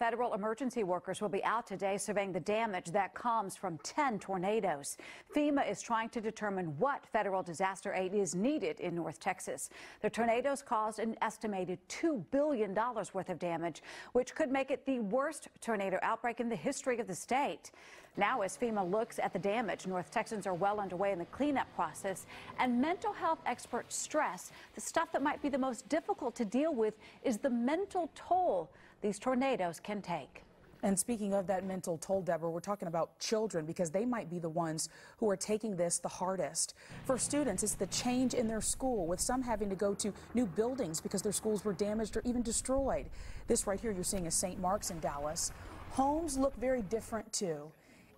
federal emergency workers will be out today surveying the damage that comes from 10 tornadoes. FEMA is trying to determine what federal disaster aid is needed in North Texas. The tornadoes caused an estimated $2 billion worth of damage, which could make it the worst tornado outbreak in the history of the state. Now, as FEMA looks at the damage, North Texans are well underway in the cleanup process, and mental health experts stress the stuff that might be the most difficult to deal with is the mental toll these tornadoes can take. And speaking of that mental toll, Deborah, we're talking about children because they might be the ones who are taking this the hardest. For students, it's the change in their school, with some having to go to new buildings because their schools were damaged or even destroyed. This right here you're seeing is St. Mark's in Dallas. Homes look very different too.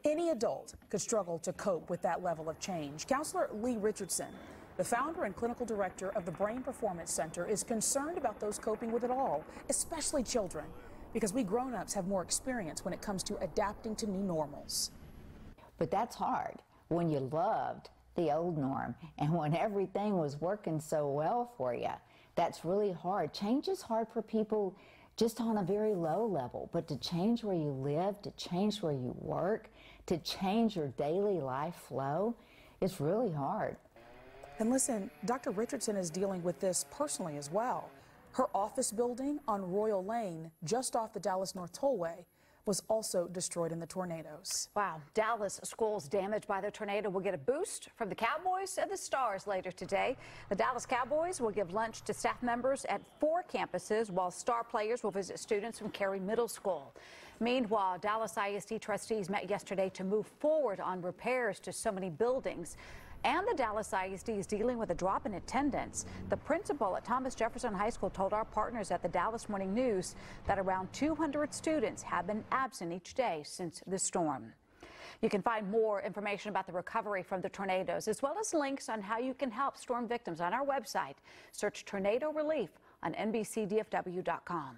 Any adult could struggle to cope with that level of change. Counselor Leigh Richardson the founder and clinical director of the Brain Performance Center is concerned about those coping with it all, especially children, because we grown-ups have more experience when it comes to adapting to new normals. But that's hard when you loved the old norm and when everything was working so well for you. That's really hard. Change is hard for people just on a very low level, but to change where you live, to change where you work, to change your daily life flow, it's really hard. And listen, Dr. Richardson is dealing with this personally as well. Her office building on Royal Lane, just off the Dallas North Tollway, was also destroyed in the tornadoes. Wow. Dallas schools damaged by the tornado will get a boost from the Cowboys and the Stars later today. The Dallas Cowboys will give lunch to staff members at four campuses, while star players will visit students from Cary Middle School. Meanwhile, Dallas ISD trustees met yesterday to move forward on repairs to so many buildings. And the Dallas ISD is dealing with a drop in attendance. The principal at Thomas Jefferson High School told our partners at the Dallas Morning News that around 200 students have been absent each day since the storm. You can find more information about the recovery from the tornadoes, as well as links on how you can help storm victims on our website. Search Tornado Relief on NBCDFW.com.